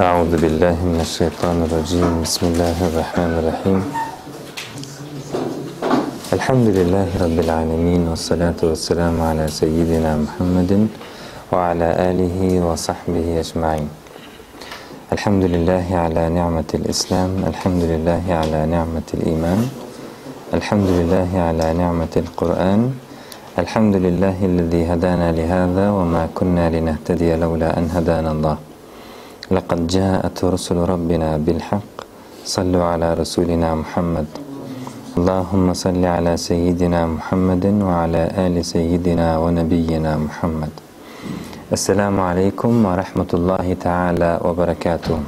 أعوذ بالله من الشيطان الرجيم. بسم الله الرحمن الرحيم. الحمد لله رب العالمين والصلاة والسلام على سيدنا محمد وعلى آله وصحبه أجمعين. الحمد لله على نعمة الإسلام الحمد لله على نعمة الإيمان الحمد لله على نعمة القرآن الحمد لله الذي هدانا لهذا وما كنا لنهتدي لولا أن هدانا الله. لقد جاءت رسل ربنا بالحق صلوا على رسولنا محمد اللهم صل على سيدنا محمد وعلى آل سيدنا ونبينا محمد السلام عليكم ورحمة الله تعالى وبركاته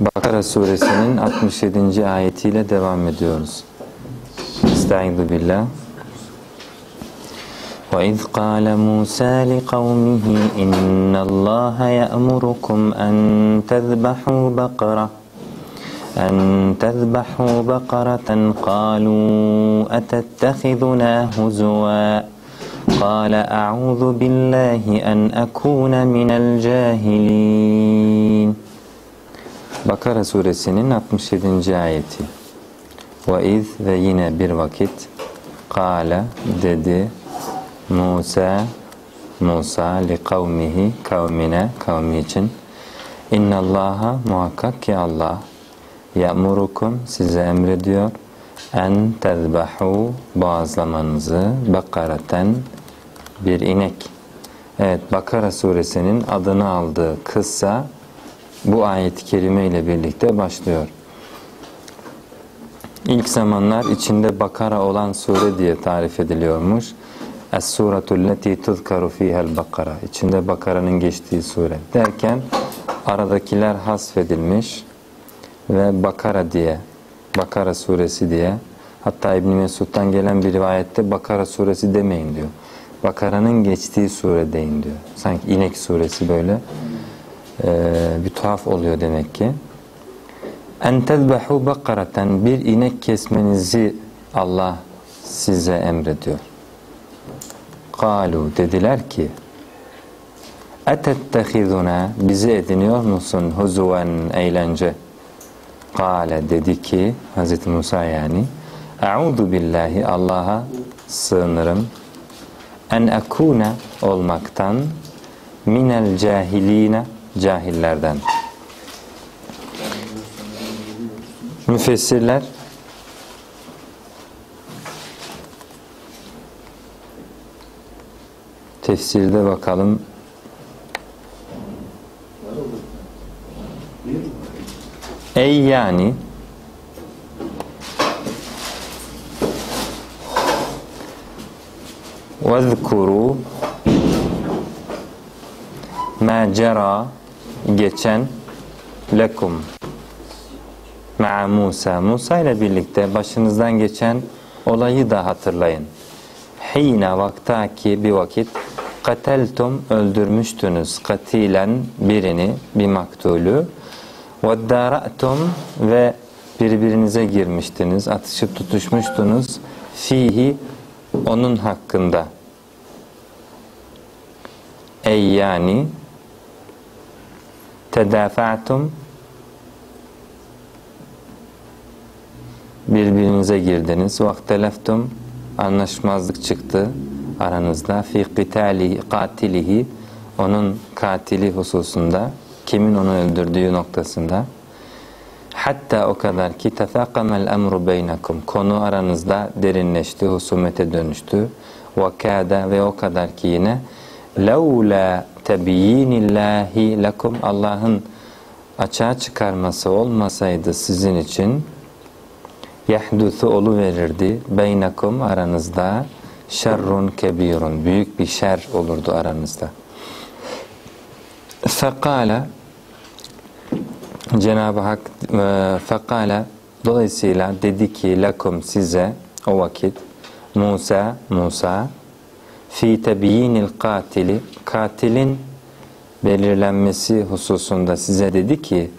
Bakara suresinin 67. ayetiyle devam ediyoruz. Estaizu billah. وإذ قال موسى لقومه إن الله يأمركم أن تذبحوا بقرة أن تذبحوا بقرة. قالوا أتتخذنا هزوا؟ قال أعوذ بالله أن أكون من الجاهلين. Bakara suresinin 67. ayeti Ve iz ve Kale dedi Musa Musa li kavmihi kavmine kavmi için İnnallaha muhakkak ki Allah ya'murukum size emrediyor en tezbahu boğazlamanızı bakareten bir inek. Evet Bakara suresinin adını aldığı kıssa bu ayet-i kerime ile birlikte başlıyor. İlk zamanlar içinde Bakara olan sure diye tarif ediliyormuş. Es-suratul leti tuzkaru fiha'l Bakara. İçinde Bakara'nın geçtiği sure derken aradakiler hasfedilmiş ve Bakara diye Bakara suresi diye hatta İbn Mesud'dan gelen bir rivayette Bakara suresi demeyin diyor. Bakara'nın geçtiği sure deyin diyor. Sanki inek suresi böyle ee, bir tuhaf oluyor demek ki. En tezbehu bakareten bir inek kesmenizi Allah size emrediyor. Kalu dediler ki Etettehizuna bizi ediniyor musun huzuven eğlence? Kale dedi ki Hz. Musa yani Eûzu billahi Allah'a sığınırım en ekune olmaktan minel cahiline cahillerden. Müfessirler tefsirde bakalım Ey yani وَذْكُرُوا مَا جَرَى geçen lekum ma'a Musa Musa ile birlikte başınızdan geçen olayı da hatırlayın. Hine vaktaki bir vakit kateltum öldürmüştünüz katilen birini bir maktulü. ve dara'tum ve birbirinize girmiştiniz atışıp tutuşmuştunuz. Fihi onun hakkında. Ey yani tedafa'tum birbirinize girdiniz. vakteleftum anlaşmazlık çıktı aranızda. Fi qitali katilihi onun katili hususunda kimin onu öldürdüğü noktasında. Hatta o kadar ki tefaqamel emru beynakum konu aranızda derinleşti husumete dönüştü. Ve kâde ve o kadar ki yine levla tebyinillahi lekum. Allah'ın açığa çıkarması olmasaydı sizin için yahdusu olu verirdi beynakum aranızda şerrun kebirun büyük bir şer olurdu aranızda. Fekala Cenab-ı Hak e, fekala dolayısıyla dedi ki lekum size o vakit Musa Musa fi tebyinil katili katilin belirlenmesi hususunda size dedi ki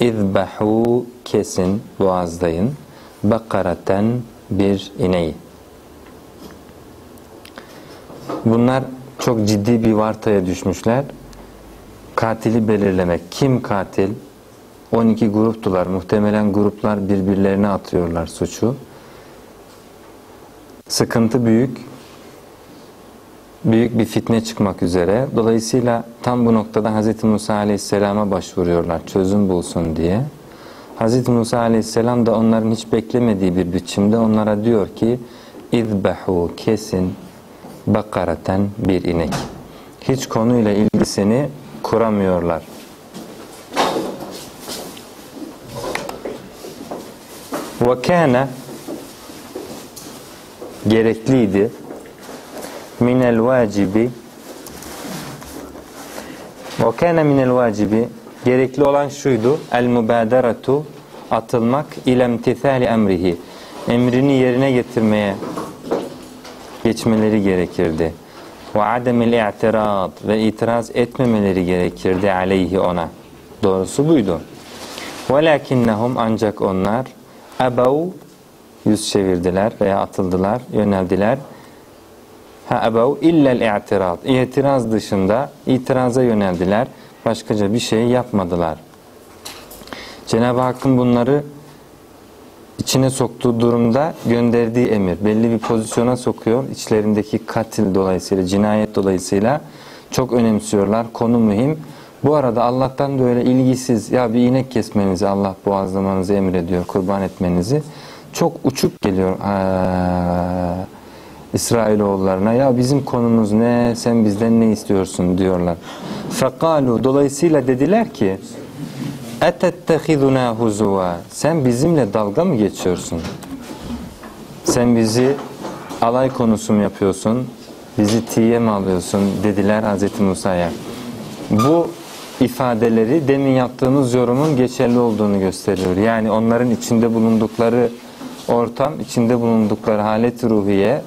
izbahu kesin boğazlayın bakaraten bir ineği. Bunlar çok ciddi bir vartaya düşmüşler. Katili belirlemek. Kim katil? 12 gruptular. Muhtemelen gruplar birbirlerine atıyorlar suçu. Sıkıntı büyük. Büyük bir fitne çıkmak üzere. Dolayısıyla tam bu noktada Hz. Musa Aleyhisselam'a başvuruyorlar çözüm bulsun diye. Hz. Musa Aleyhisselam da onların hiç beklemediği bir biçimde onlara diyor ki İzbehu kesin bakareten bir inek. Hiç konuyla ilgisini kuramıyorlar. Ve kâne gerekliydi minel vacibi ve kâne minel vacibi gerekli olan şuydu el mübaderetu atılmak ilemtithali emrihi emrini yerine getirmeye geçmeleri gerekirdi. Ve ademil i'tirad ve itiraz etmemeleri gerekirdi aleyhi ona. Doğrusu buydu. Velakinnehum ancak onlar ebav yüz çevirdiler veya atıldılar, yöneldiler. Ha ebav illel i'tirad. İtiraz dışında itiraza yöneldiler. Başkaca bir şey yapmadılar. Cenab-ı Hakk'ın bunları içine soktuğu durumda gönderdiği emir belli bir pozisyona sokuyor. İçlerindeki katil dolayısıyla, cinayet dolayısıyla çok önemsiyorlar. Konu mühim. Bu arada Allah'tan da öyle ilgisiz ya bir inek kesmenizi Allah boğazlamanızı emrediyor, kurban etmenizi. Çok uçuk geliyor ee, İsrailoğullarına. Ya bizim konumuz ne, sen bizden ne istiyorsun diyorlar. Fekalu dolayısıyla dediler ki etettehiduna huzuva sen bizimle dalga mı geçiyorsun? Sen bizi alay konusu mu yapıyorsun? Bizi tiye mi alıyorsun? dediler Hz. Musa'ya. Bu ifadeleri demin yaptığımız yorumun geçerli olduğunu gösteriyor. Yani onların içinde bulundukları ortam, içinde bulundukları halet ruhiye,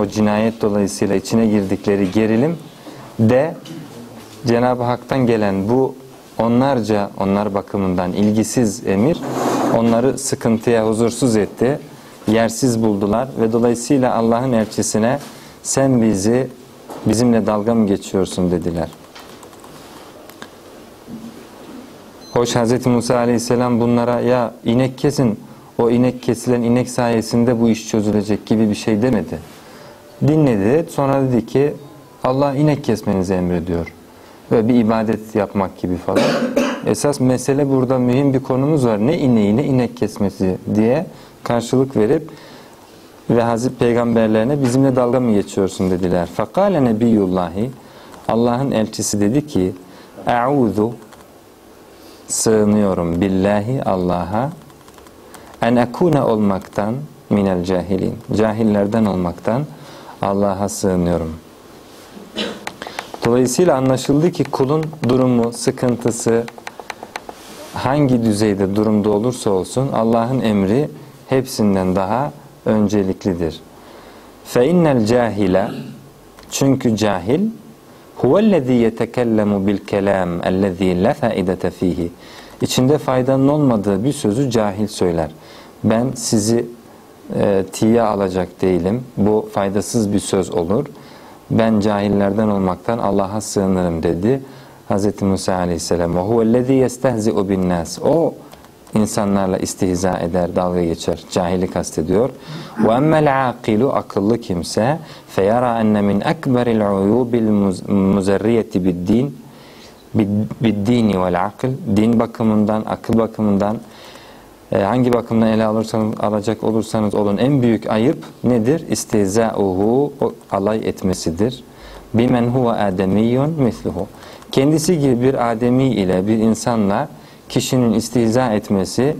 o cinayet dolayısıyla içine girdikleri gerilim de Cenab-ı Hak'tan gelen bu onlarca onlar bakımından ilgisiz emir onları sıkıntıya huzursuz etti. Yersiz buldular ve dolayısıyla Allah'ın elçisine sen bizi bizimle dalga mı geçiyorsun dediler. Hoş Hz. Musa aleyhisselam bunlara ya inek kesin o inek kesilen inek sayesinde bu iş çözülecek gibi bir şey demedi. Dinledi sonra dedi ki Allah inek kesmenizi emrediyor ve bir ibadet yapmak gibi falan. Esas mesele burada mühim bir konumuz var. Ne ineği ne inek kesmesi diye karşılık verip ve Hazreti peygamberlerine bizimle dalga mı geçiyorsun dediler. Fakale nebiyullahi Allah'ın elçisi dedi ki Eûzu sığınıyorum billahi Allah'a en ekune olmaktan minel cahilin cahillerden olmaktan Allah'a sığınıyorum. Dolayısıyla anlaşıldı ki kulun durumu, sıkıntısı hangi düzeyde durumda olursa olsun Allah'ın emri hepsinden daha önceliklidir. İnnel cahile çünkü cahil huvellezî yetekellemu bil kelam ellezî la faidete fihi. İçinde faydanın olmadığı bir sözü cahil söyler. Ben sizi e, tiye alacak değilim. Bu faydasız bir söz olur ben cahillerden olmaktan Allah'a sığınırım dedi. Hz. Musa aleyhisselam ve huvellezî yestehzi'u bin nas. O insanlarla istihza eder, dalga geçer. Cahili kastediyor. Ve emmel aqilu akıllı kimse feyara enne min ekberil uyubil muzerriyeti bid din bid dini vel akıl din bakımından, akıl bakımından e, hangi bakımdan ele alırsanız, alacak olursanız olun en büyük ayıp nedir? İstihza'uhu alay etmesidir. Bimen huve ademiyyun misluhu. Kendisi gibi bir ademi ile bir insanla kişinin istihza etmesi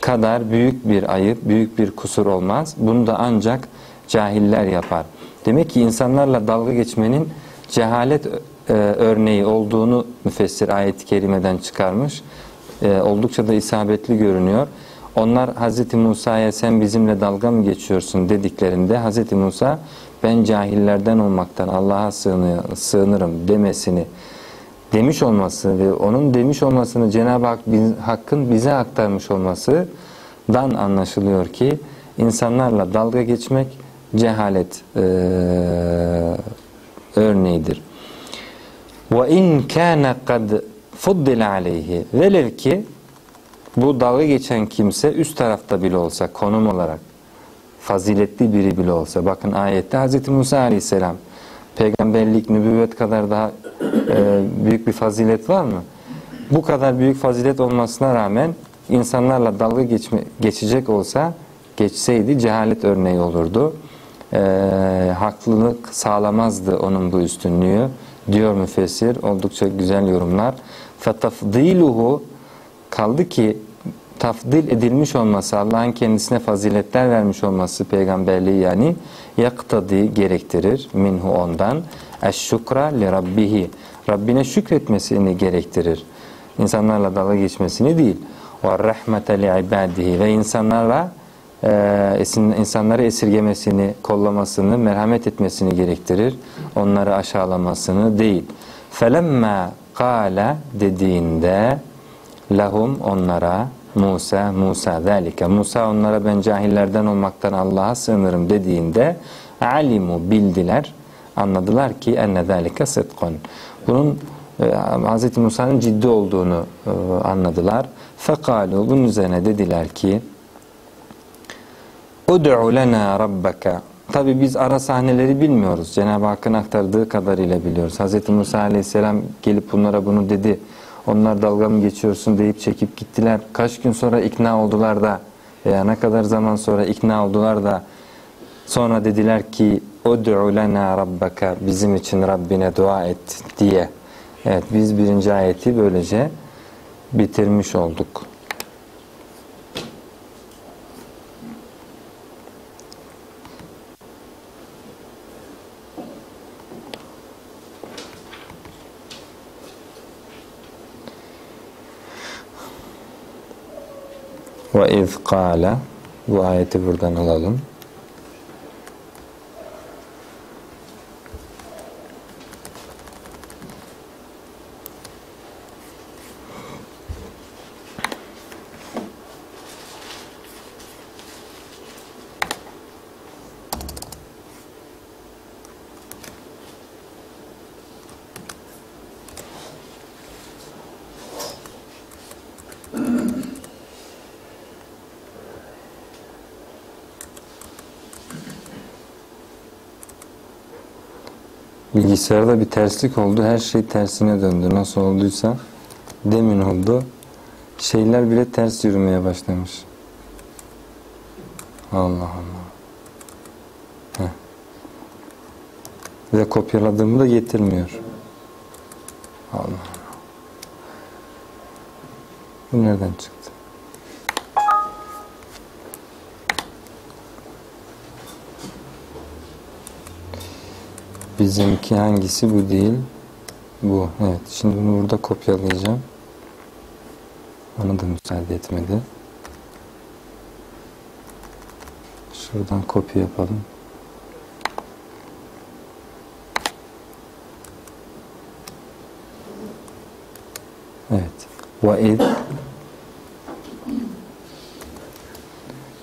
kadar büyük bir ayıp, büyük bir kusur olmaz. Bunu da ancak cahiller yapar. Demek ki insanlarla dalga geçmenin cehalet e, örneği olduğunu müfessir ayet-i kerimeden çıkarmış e, oldukça da isabetli görünüyor. Onlar Hz. Musa'ya sen bizimle dalga mı geçiyorsun dediklerinde Hz. Musa ben cahillerden olmaktan Allah'a sığınırım demesini demiş olması ve onun demiş olmasını Cenab-ı Hak, Hakk'ın bize aktarmış olmasından anlaşılıyor ki insanlarla dalga geçmek cehalet e, örneğidir. Ve in kana kad fuddila aleyhi. Velev ki bu dalga geçen kimse üst tarafta bile olsa konum olarak faziletli biri bile olsa bakın ayette Hz. Musa aleyhisselam peygamberlik, nübüvvet kadar daha e, büyük bir fazilet var mı? Bu kadar büyük fazilet olmasına rağmen insanlarla dalga geçme, geçecek olsa geçseydi cehalet örneği olurdu. E, haklılık sağlamazdı onun bu üstünlüğü diyor müfessir. Oldukça güzel yorumlar. فَتَفْضِيلُهُ Kaldı ki tafdil edilmiş olması, Allah'ın kendisine faziletler vermiş olması peygamberliği yani yaktadi gerektirir minhu ondan eşşukra li rabbihi Rabbine şükretmesini gerektirir. İnsanlarla dalga geçmesini değil. Ve rahmete li ibadihi ve insanlarla e, insanları esirgemesini, kollamasını, merhamet etmesini gerektirir. Onları aşağılamasını değil. Felemma kâle dediğinde lahum onlara Musa, Musa zalike. Musa onlara ben cahillerden olmaktan Allah'a sığınırım dediğinde alimu bildiler, anladılar ki enne zalike sıdkun. Bunun e, Hz. Musa'nın ciddi olduğunu e, anladılar. Fekalu bunun üzerine dediler ki Ud'u lena rabbaka Tabi biz ara sahneleri bilmiyoruz. Cenab-ı Hakk'ın aktardığı kadarıyla biliyoruz. Hz. Musa aleyhisselam gelip bunlara bunu dedi. Onlar dalga mı geçiyorsun deyip çekip gittiler. Kaç gün sonra ikna oldular da veya ne kadar zaman sonra ikna oldular da sonra dediler ki Ud'u lena rabbaka bizim için Rabbine dua et diye. Evet biz birinci ayeti böylece bitirmiş olduk. Kâle bu ayeti buradan alalım. Bilgisayarda bir terslik oldu. Her şey tersine döndü. Nasıl olduysa demin oldu. Şeyler bile ters yürümeye başlamış. Allah Allah. Heh. Ve kopyaladığımı da getirmiyor. Allah Allah. Bu nereden çıktı? Bizimki hangisi bu değil. Bu. Evet. Şimdi bunu burada kopyalayacağım. Ona da müsaade etmedi. Şuradan kopya yapalım. Evet. Ve iz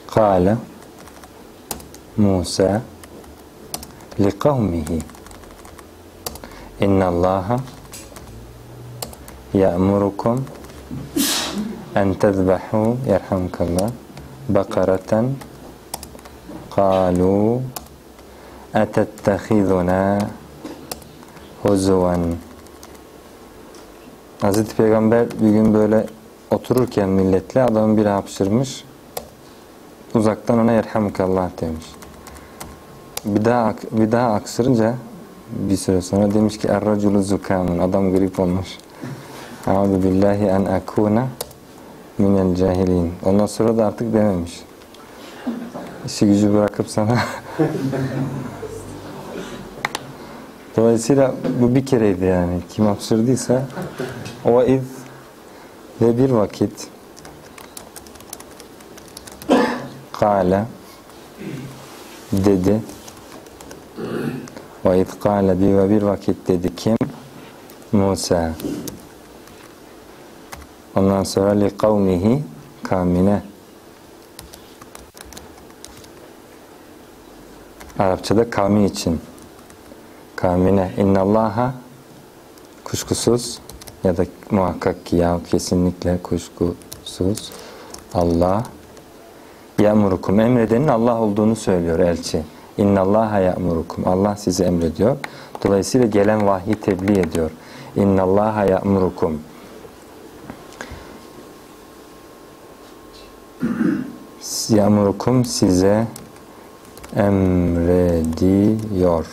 kâle Musa liqavmihi İnna Allaha ya'murukum en tezbahu yerhamkallah. Bakareten qalu etettehiduna huzuven Hazreti Peygamber bir gün böyle otururken milletle adamın biri hapşırmış uzaktan ona yerhamkallah demiş. Bir daha bir daha aksırınca bir süre sonra demiş ki er-raculu zukamun adam grip olmuş. Euzu billahi en akuna minel cahilin. Ondan sonra da artık dememiş. İşi gücü bırakıp sana Dolayısıyla bu bir kereydi yani. Kim hapşırdıysa o iz ve bir vakit kâle dedi ve itkâle bir ve bir vakit dedi kim? Musa. Ondan sonra li kavmihi kavmine. Arapçada kavmi için. Kavmine. İnnallaha kuşkusuz ya da muhakkak ki ya kesinlikle kuşkusuz Allah ya'murukum emredenin Allah olduğunu söylüyor elçi. İnnallaha ya'murukum. Allah sizi emrediyor. Dolayısıyla gelen vahyi tebliğ ediyor. İnnallaha ya'murukum. Ya'murukum size emrediyor.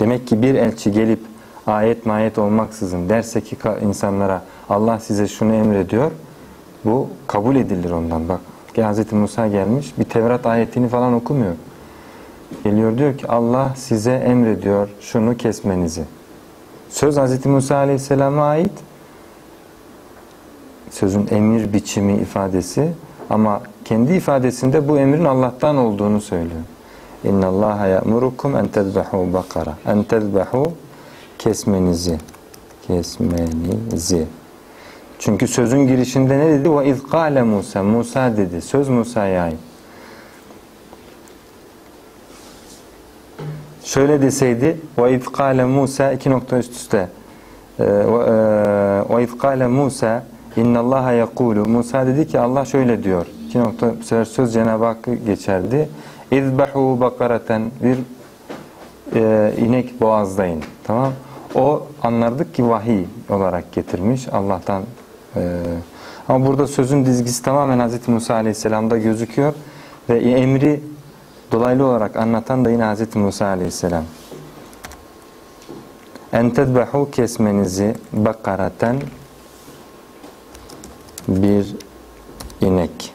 Demek ki bir elçi gelip ayet mayet olmaksızın derse ki insanlara Allah size şunu emrediyor. Bu kabul edilir ondan. Bak Hz. Musa gelmiş bir Tevrat ayetini falan okumuyor. Geliyor diyor ki Allah size emrediyor şunu kesmenizi. Söz Hz. Musa Aleyhisselam'a ait. Sözün emir biçimi ifadesi ama kendi ifadesinde bu emrin Allah'tan olduğunu söylüyor. İnna Allah ya'murukum en tezbahu bakara. En tezbahu kesmenizi. Kesmenizi. Çünkü sözün girişinde ne dedi? Ve iz Musa. Musa dedi. Söz Musa'ya ait. Şöyle deseydi ve iz kâle Musa iki nokta üst üste. Ee, ve iz kâle Musa innallaha yekulu. Musa dedi ki Allah şöyle diyor. İki nokta bu sefer söz Cenab-ı Hakk'ı geçerdi. İzbahu bakaraten bir e, inek boğazlayın. Tamam. O anlardık ki vahiy olarak getirmiş Allah'tan. E, ama burada sözün dizgisi tamamen Hz. Musa Aleyhisselam'da gözüküyor ve emri dolaylı olarak anlatan da yine Hz. Musa Aleyhisselam. En tedbehu kesmenizi bakaraten bir inek.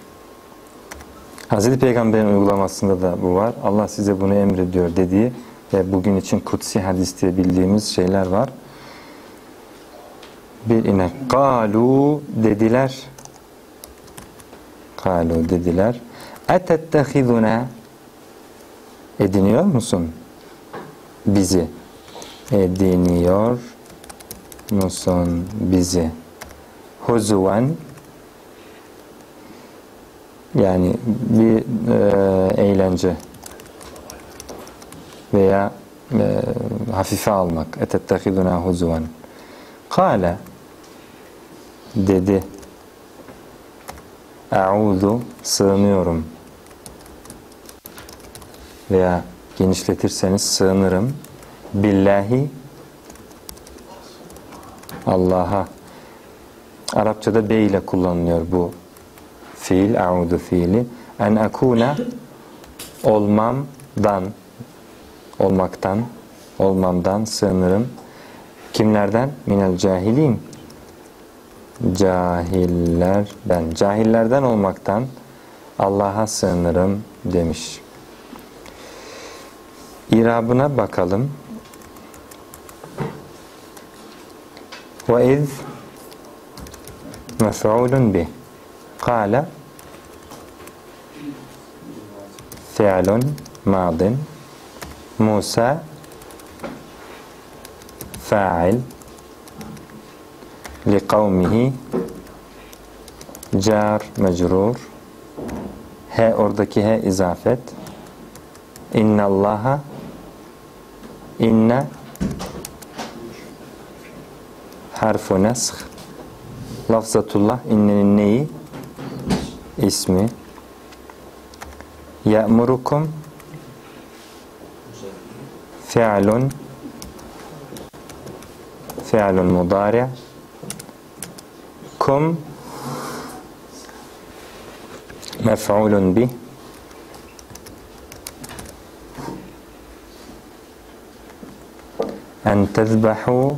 Hazreti Peygamber'in uygulamasında da bu var. Allah size bunu emrediyor dediği ve bugün için kutsi hadis diye bildiğimiz şeyler var. Bir inek. Kalu dediler. Kalu dediler. Etettehiduna ediniyor musun? Bizi. Ediniyor musun bizi? Huzuven yani bir e, eğlence veya e, hafife almak. Etettehiduna huzuven. Kale dedi. Eûzu sığınıyorum. Veya genişletirseniz sığınırım. Billahi Allah'a. Arapçada be ile kullanılıyor bu fiil, eûzu fiili. En ekûne olmamdan, olmaktan, olmamdan sığınırım. Kimlerden? Minel cahilin. Cahillerden. Cahillerden olmaktan Allah'a sığınırım demiş. İrabına bakalım. Ve iz mef'ulun bih. Kale. Fi'lun madin. Musa. Fa'il. Liqavmihi. Car mecrur. He oradaki he izafet. İnnallaha إن حرف نسخ. لفظة الله إن الني اسمي. يأمركم فعل فعل مضارع. كم مفعول به. أن تذبحوا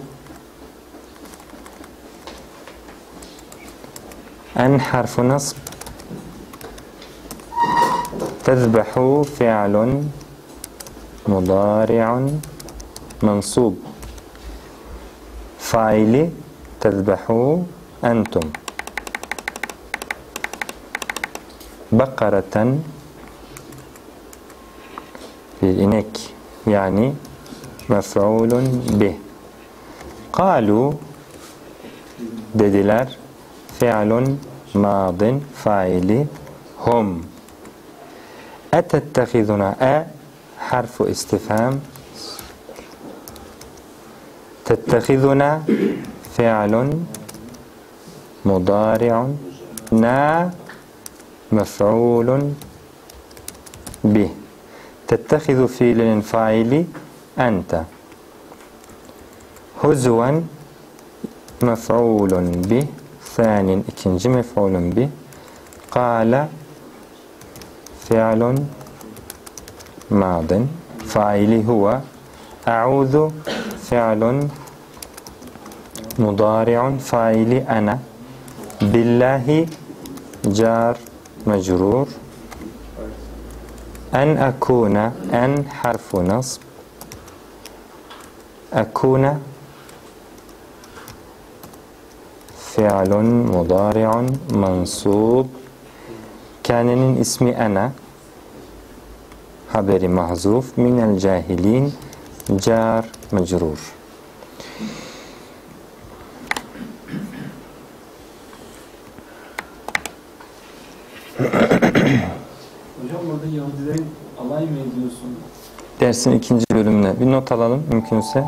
أن حرف نصب. تذبحوا فعل مضارع منصوب. فاعل تذبحوا أنتم. بقرة bir inek yani mef'ulun bih. Kalu dediler fi'lun madin faili hum. Etettehiduna e harfu istifham Tettehizuna fi'lun mudari'un na mef'ulun bih. Tettehizu fiilinin faili ente. Huzven mef'ulun bih. Thanin ikinci mef'ulun bih. Kale fi'lun madin. Faili huve. A'udhu fi'lun mudari'un faili ana. Billahi jar mecrur. En akuna en harfu nasb. Akuna fi'lun mudari'un mansub. Kanenin ismi ana. Haberi mahzuf. Minel cahilin jar mecrur. Hocam orada Yahudilerin alay mı ediyorsun? Dersin ikinci bölümüne bir not alalım mümkünse.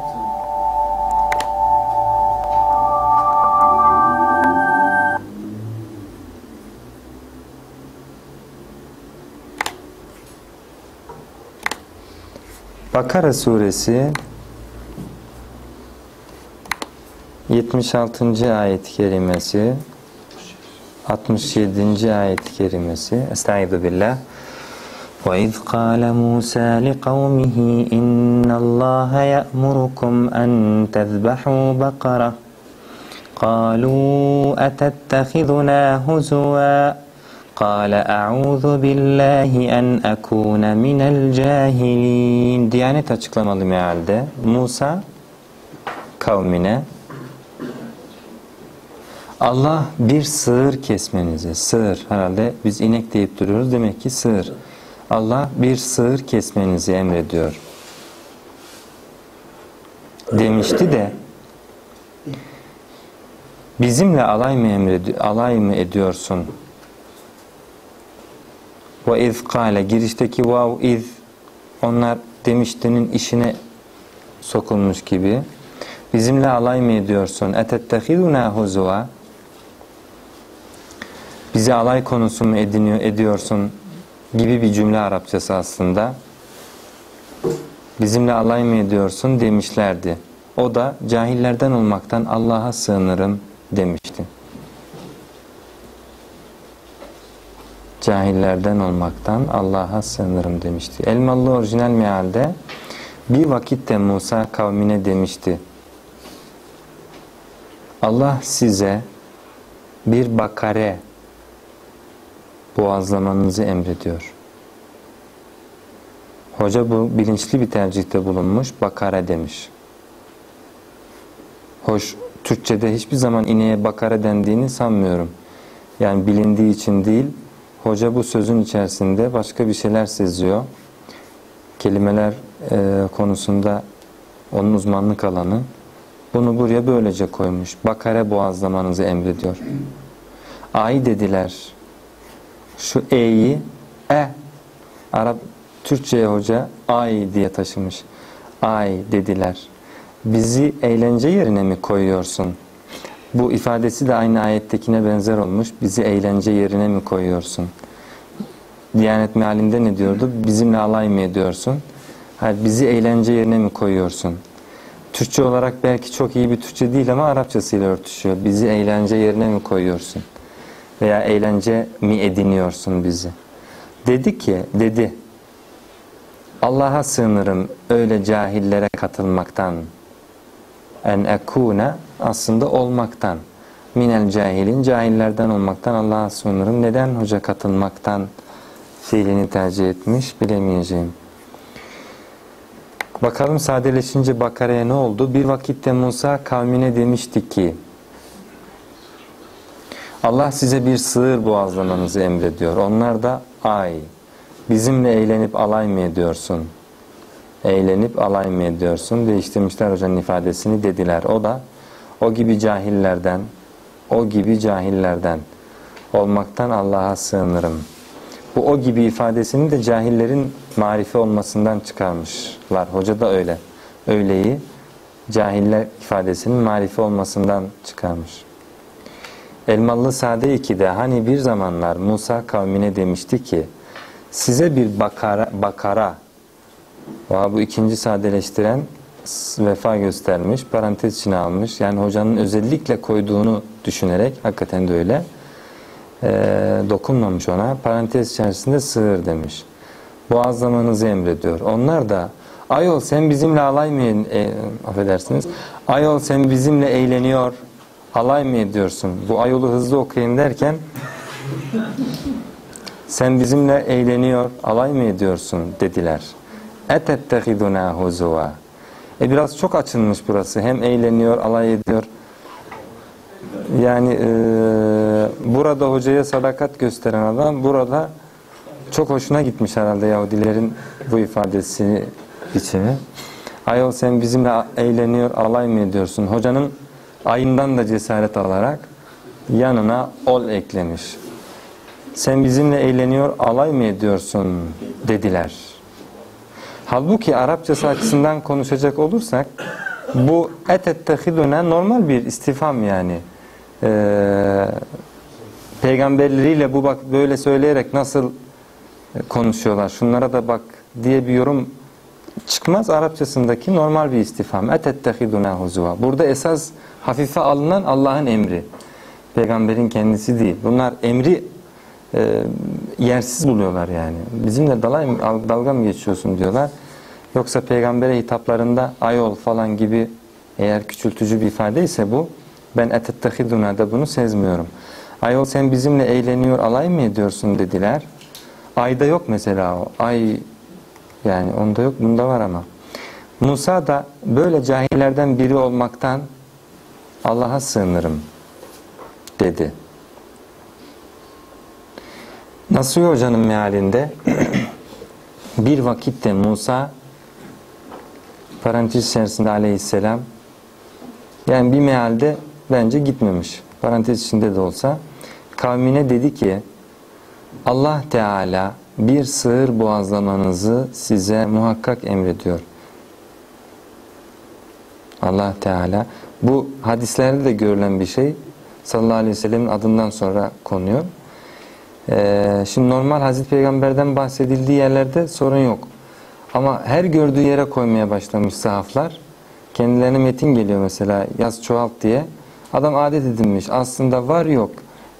Bakara suresi 76. ayet-i kerimesi 67. ayet-i kerimesi Estaizu وإذ قال موسى لقومه إن الله يأمركم أن تذبحوا بقرة قالوا أتتخذنا هزوا قال أعوذ بالله أن أكون من الجاهلين Diyanet açıklamalı mealde Musa kavmine Allah bir sığır kesmenizi, sığır herhalde biz inek deyip duruyoruz demek ki sığır. Allah bir sığır kesmenizi emrediyor. Demişti de bizimle alay mı emredi alay mı ediyorsun? Ve iz kale girişteki vav iz onlar demiştinin işine sokulmuş gibi. Bizimle alay mı ediyorsun? Etettehiduna huzua Bizi alay konusu mu ediniyor, ediyorsun gibi bir cümle Arapçası aslında. Bizimle alay mı ediyorsun demişlerdi. O da cahillerden olmaktan Allah'a sığınırım demişti. Cahillerden olmaktan Allah'a sığınırım demişti. Elmalı orijinal mealde bir vakitte Musa kavmine demişti. Allah size bir bakare boğazlamanızı emrediyor. Hoca bu bilinçli bir tercihte bulunmuş, bakare demiş. Hoş, Türkçe'de hiçbir zaman ineğe bakare dendiğini sanmıyorum. Yani bilindiği için değil, hoca bu sözün içerisinde başka bir şeyler seziyor. Kelimeler e, konusunda onun uzmanlık alanı. Bunu buraya böylece koymuş. Bakare boğazlamanızı emrediyor. Ay dediler şu e'yi e Arap Türkçe'ye hoca ay diye taşımış. Ay dediler. Bizi eğlence yerine mi koyuyorsun? Bu ifadesi de aynı ayettekine benzer olmuş. Bizi eğlence yerine mi koyuyorsun? Diyanet mealinde ne diyordu? Bizimle alay mı ediyorsun? Hayır, bizi eğlence yerine mi koyuyorsun? Türkçe olarak belki çok iyi bir Türkçe değil ama Arapçasıyla örtüşüyor. Bizi eğlence yerine mi koyuyorsun? Veya eğlence mi ediniyorsun bizi? Dedi ki, dedi Allah'a sığınırım öyle cahillere katılmaktan en ekune aslında olmaktan minel cahilin cahillerden olmaktan Allah'a sığınırım. Neden hoca katılmaktan fiilini tercih etmiş bilemeyeceğim. Bakalım sadeleşince Bakara'ya ne oldu? Bir vakitte Musa kavmine demişti ki Allah size bir sığır boğazlamanızı emrediyor. Onlar da ay. Bizimle eğlenip alay mı ediyorsun? Eğlenip alay mı ediyorsun? Değiştirmişler hocanın ifadesini dediler. O da o gibi cahillerden, o gibi cahillerden olmaktan Allah'a sığınırım. Bu o gibi ifadesini de cahillerin marifi olmasından çıkarmışlar. Hoca da öyle. Öyleyi cahiller ifadesinin marifi olmasından çıkarmış. Elmalı Sade 2'de hani bir zamanlar Musa kavmine demişti ki size bir bakara, bakara bu ikinci sadeleştiren vefa göstermiş, parantez içine almış. Yani hocanın özellikle koyduğunu düşünerek, hakikaten de öyle, e, dokunmamış ona. Parantez içerisinde sığır demiş. Boğazlamanızı emrediyor. Onlar da ayol sen bizimle alay mı, e, affedersiniz, ayol sen bizimle eğleniyor, alay mı ediyorsun? Bu ayolu hızlı okuyayım derken sen bizimle eğleniyor, alay mı ediyorsun dediler. اَتَتَّخِذُنَا هُزُوَا E biraz çok açılmış burası. Hem eğleniyor, alay ediyor. Yani e, burada hocaya sadakat gösteren adam burada çok hoşuna gitmiş herhalde Yahudilerin bu ifadesi biçimi. Ayol sen bizimle eğleniyor, alay mı ediyorsun? Hocanın ayından da cesaret alarak yanına ol eklemiş. Sen bizimle eğleniyor, alay mı ediyorsun dediler. Halbuki Arapçası açısından konuşacak olursak bu etettehidune normal bir istifam yani. Ee, peygamberleriyle bu bak böyle söyleyerek nasıl konuşuyorlar şunlara da bak diye bir yorum çıkmaz Arapçasındaki normal bir istifam. Etettehidune huzuva. Burada esas hafife alınan Allah'ın emri. Peygamberin kendisi değil. Bunlar emri e, yersiz buluyorlar yani. Bizimle dalay dalga mı geçiyorsun diyorlar. Yoksa peygambere hitaplarında ayol falan gibi eğer küçültücü bir ifade ise bu ben etettehiduna da bunu sezmiyorum. Ayol sen bizimle eğleniyor alay mı ediyorsun dediler. Ayda yok mesela o. Ay yani onda yok bunda var ama. Musa da böyle cahillerden biri olmaktan Allah'a sığınırım dedi. Nasuhi Hoca'nın mealinde bir vakitte Musa parantez içerisinde aleyhisselam yani bir mealde bence gitmemiş. Parantez içinde de olsa kavmine dedi ki Allah Teala bir sığır boğazlamanızı size muhakkak emrediyor. Allah Teala bu hadislerde de görülen bir şey sallallahu aleyhi ve sellemin adından sonra konuyor. Ee, şimdi normal Hazreti Peygamber'den bahsedildiği yerlerde sorun yok. Ama her gördüğü yere koymaya başlamış sahaflar. Kendilerine metin geliyor mesela yaz çoğalt diye. Adam adet edinmiş. Aslında var yok.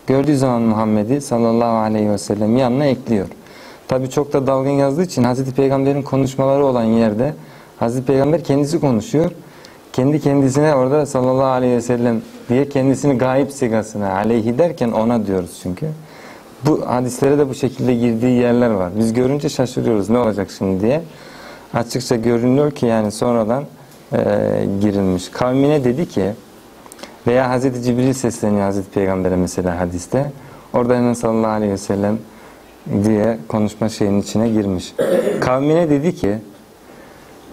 Gördüğü zaman Muhammed'i sallallahu aleyhi ve sellem yanına ekliyor. Tabi çok da dalgın yazdığı için Hazreti Peygamber'in konuşmaları olan yerde Hazreti Peygamber kendisi konuşuyor. Kendi kendisine orada sallallahu aleyhi ve sellem diye kendisini gayip sigasına aleyhi derken ona diyoruz çünkü. Bu hadislere de bu şekilde girdiği yerler var. Biz görünce şaşırıyoruz ne olacak şimdi diye. Açıkça görünüyor ki yani sonradan e, girilmiş. Kavmine dedi ki veya Hazreti Cibril sesleniyor Hazreti Peygamber'e mesela hadiste. Orada hemen sallallahu aleyhi ve sellem diye konuşma şeyin içine girmiş. Kavmine dedi ki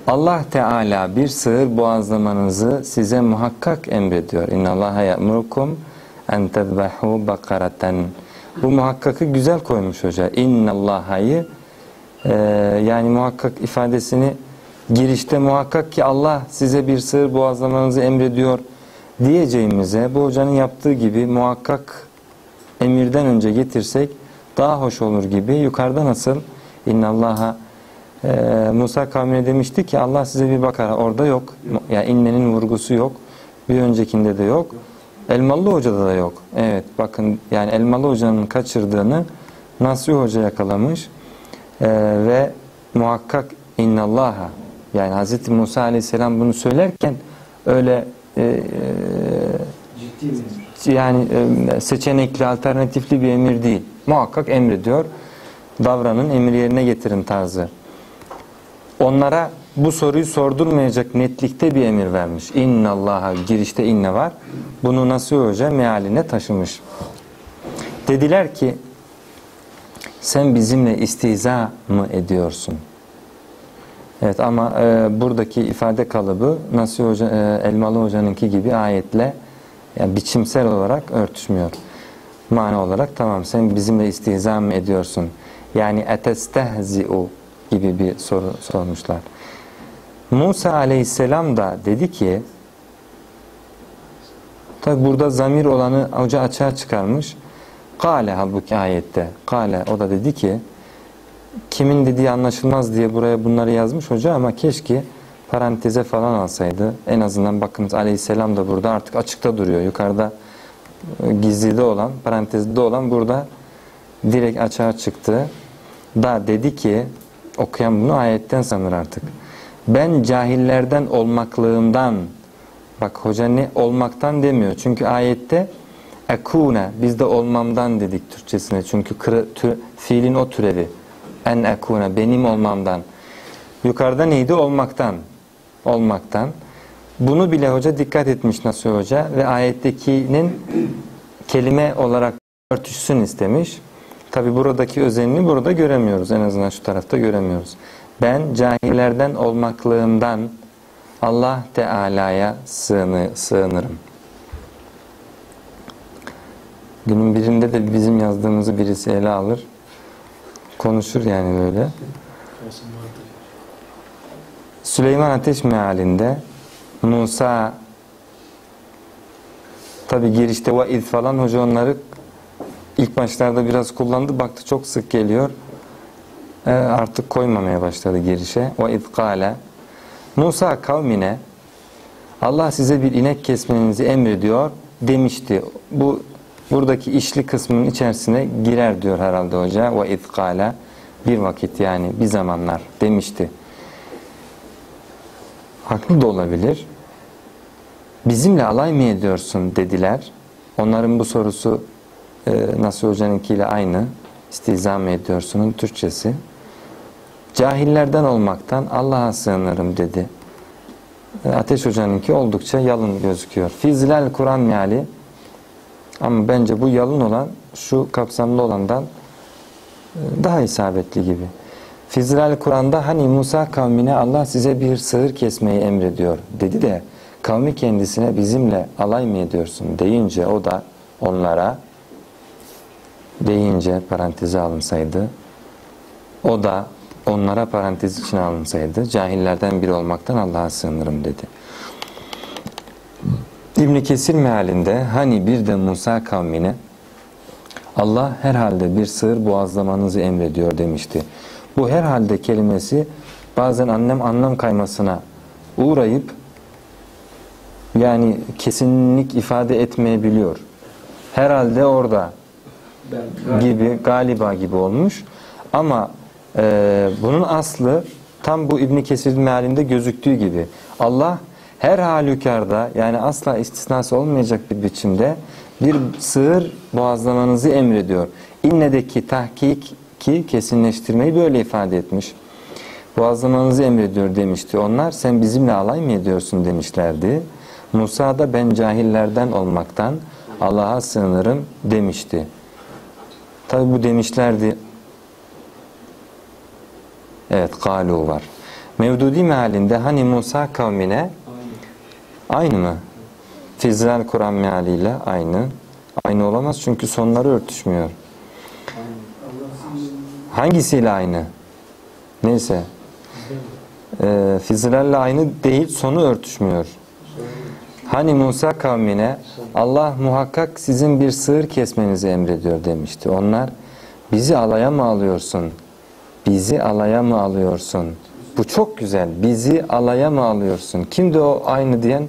Allah Teala bir sığır boğazlamanızı size muhakkak emrediyor. İnna Allaha ya'murukum en tezbahu bakaratan. Bu muhakkakı güzel koymuş hoca. İnna Allah'a'yı e, yani muhakkak ifadesini girişte muhakkak ki Allah size bir sığır boğazlamanızı emrediyor diyeceğimize bu hocanın yaptığı gibi muhakkak emirden önce getirsek daha hoş olur gibi. Yukarıda nasıl? İnna Allah'a e, Musa kavmine demişti ki Allah size bir bakar. Orada yok. Yani innenin vurgusu yok. Bir öncekinde de yok. Elmalı Hoca'da da yok. Evet bakın yani Elmalı Hoca'nın kaçırdığını Nasuhi Hoca yakalamış. E, ve muhakkak innallaha yani Hz. Musa Aleyhisselam bunu söylerken öyle e, e, Ciddi mi? yani e, seçenekli, alternatifli bir emir değil. Muhakkak emrediyor. Davranın, emir yerine getirin tarzı. Onlara bu soruyu sordurmayacak netlikte bir emir vermiş. İnna Allah'a girişte inne var. Bunu Nasuhi Hoca mealine taşımış. Dediler ki sen bizimle istiza mı ediyorsun? Evet ama e, buradaki ifade kalıbı Nasuhi Hoca, e, Elmalı Hoca'nınki gibi ayetle yani biçimsel olarak örtüşmüyor. Mana olarak tamam sen bizimle istihza mı ediyorsun? Yani etestehzi'u gibi bir soru sormuşlar. Musa aleyhisselam da dedi ki tabi burada zamir olanı hoca açığa çıkarmış. Kale halbuki ayette. Kale o da dedi ki kimin dediği anlaşılmaz diye buraya bunları yazmış hoca ama keşke paranteze falan alsaydı. En azından bakınız aleyhisselam da burada artık açıkta duruyor. Yukarıda e, gizlide olan, parantezde olan burada direkt açığa çıktı. Da dedi ki okuyan bunu ayetten sanır artık. Ben cahillerden olmaklığımdan bak hoca ne olmaktan demiyor. Çünkü ayette ekune biz de olmamdan dedik Türkçesine. Çünkü kırı, tü, fiilin o türevi. En ekune benim olmamdan. Yukarıda neydi? Olmaktan. Olmaktan. Bunu bile hoca dikkat etmiş Nasuh Hoca ve ayettekinin kelime olarak örtüşsün istemiş. Tabi buradaki özelliğini burada göremiyoruz. En azından şu tarafta göremiyoruz. Ben cahillerden olmaklığımdan Allah Teala'ya sığını, sığınırım. Günün birinde de bizim yazdığımızı birisi ele alır. Konuşur yani böyle. Süleyman Ateş mealinde Musa tabi girişte ve iz falan hoca onları ilk başlarda biraz kullandı. Baktı çok sık geliyor. E, artık koymamaya başladı girişe. Ve iz kâle Musa kavmine Allah size bir inek kesmenizi emrediyor demişti. Bu buradaki işli kısmının içerisine girer diyor herhalde hoca. Ve iz kâle bir vakit yani bir zamanlar demişti. Haklı da olabilir. Bizimle alay mı ediyorsun dediler. Onların bu sorusu e, Nasır Hoca'nınkiyle aynı. İstiza mı ediyorsunun Türkçesi. Cahillerden olmaktan Allah'a sığınırım dedi. E, Ateş Hoca'nınki oldukça yalın gözüküyor. Fizilal Kur'an meali ama bence bu yalın olan şu kapsamlı olandan e, daha isabetli gibi. Fizilal Kur'an'da hani Musa kavmine Allah size bir sığır kesmeyi emrediyor dedi de kavmi kendisine bizimle alay mı ediyorsun deyince o da onlara deyince paranteze alınsaydı o da onlara parantez içine alınsaydı cahillerden biri olmaktan Allah'a sığınırım dedi. İbn Kesir mealinde hani bir de Musa kavmine Allah herhalde bir sığır boğazlamanızı emrediyor demişti. Bu herhalde kelimesi bazen annem anlam kaymasına uğrayıp yani kesinlik ifade etmeyebiliyor. Herhalde orada gibi galiba gibi olmuş. Ama e, bunun aslı tam bu İbn Kesir'in mealinde gözüktüğü gibi. Allah her halükarda yani asla istisnası olmayacak bir biçimde bir sığır boğazlamanızı emrediyor. İnnedeki tahkik ki kesinleştirmeyi böyle ifade etmiş. Boğazlamanızı emrediyor demişti. Onlar sen bizimle alay mı ediyorsun demişlerdi. Musa da ben cahillerden olmaktan Allah'a sığınırım demişti. Tabi bu demişlerdi. Evet galu var. Mevdudi mealinde hani Musa kavmine aynı mı? Fizral Kur'an mealiyle aynı. Aynı olamaz çünkü sonları örtüşmüyor. Hangisiyle aynı? Neyse. Ee, Fizilerle aynı değil, sonu örtüşmüyor. Hani Musa kavmine Allah muhakkak sizin bir sığır kesmenizi emrediyor demişti. Onlar bizi alaya mı alıyorsun? Bizi alaya mı alıyorsun? Bu çok güzel. Bizi alaya mı alıyorsun? Kimdi o aynı diyen?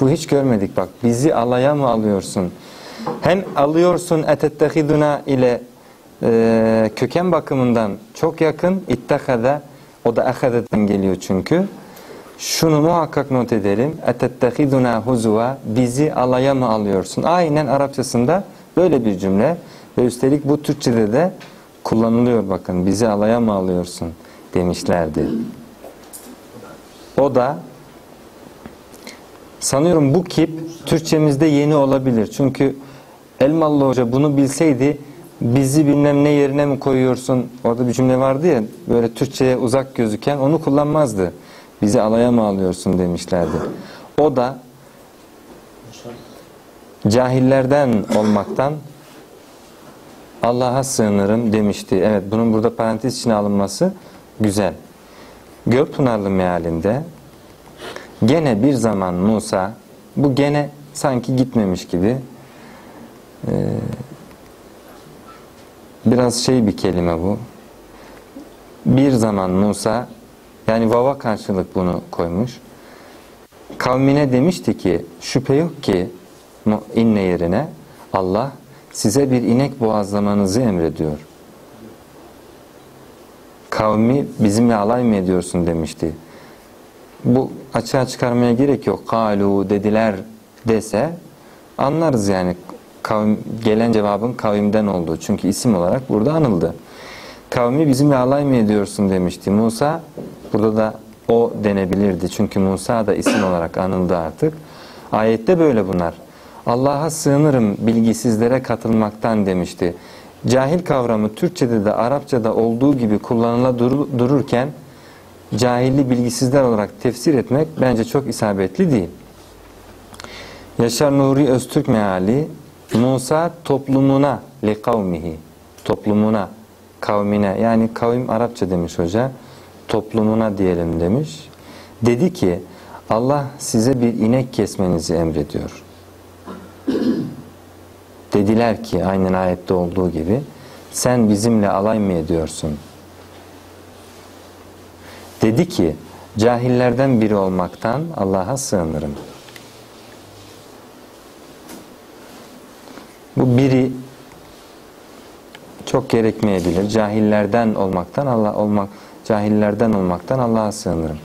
Bu hiç görmedik bak. Bizi alaya mı alıyorsun? Hem alıyorsun etettehiduna ile e, köken bakımından çok yakın. İttekada o da ehadeden geliyor çünkü. Şunu muhakkak not edelim. Etettehiduna huzuva bizi alaya mı alıyorsun? Aynen Arapçasında böyle bir cümle ve üstelik bu Türkçede de kullanılıyor bakın. Bizi alaya mı alıyorsun demişlerdi. O da sanıyorum bu kip Türkçemizde yeni olabilir. Çünkü Elmalı Hoca bunu bilseydi bizi bilmem ne yerine mi koyuyorsun orada bir cümle vardı ya böyle Türkçe'ye uzak gözüken onu kullanmazdı. Bizi alaya mı alıyorsun demişlerdi. O da cahillerden olmaktan Allah'a sığınırım demişti. Evet bunun burada parantez içine alınması güzel. Gökpınarlı mealinde Gene bir zaman Musa, bu gene sanki gitmemiş gibi e, biraz şey bir kelime bu. Bir zaman Musa, yani vava karşılık bunu koymuş. Kavmine demişti ki, şüphe yok ki inne yerine Allah size bir inek boğazlamanızı emrediyor. Kavmi bizimle alay mı ediyorsun demişti. Bu açığa çıkarmaya gerek yok. Kalu dediler dese anlarız yani kavim, gelen cevabın kavimden olduğu. Çünkü isim olarak burada anıldı. Kavmi bizimle alay mı ediyorsun demişti. Musa burada da o denebilirdi. Çünkü Musa da isim olarak anıldı artık. Ayette böyle bunlar. Allah'a sığınırım bilgisizlere katılmaktan demişti. Cahil kavramı Türkçe'de de Arapça'da olduğu gibi kullanıla dururken cahilli bilgisizler olarak tefsir etmek bence çok isabetli değil. Yaşar Nuri Öztürk meali Musa toplumuna li kavmihi toplumuna kavmine yani kavim Arapça demiş hoca toplumuna diyelim demiş. Dedi ki Allah size bir inek kesmenizi emrediyor. Dediler ki aynen ayette olduğu gibi sen bizimle alay mı ediyorsun? Dedi ki cahillerden biri olmaktan Allah'a sığınırım. Bu biri çok gerekmeyebilir. Cahillerden olmaktan Allah olmak cahillerden olmaktan Allah'a sığınırım.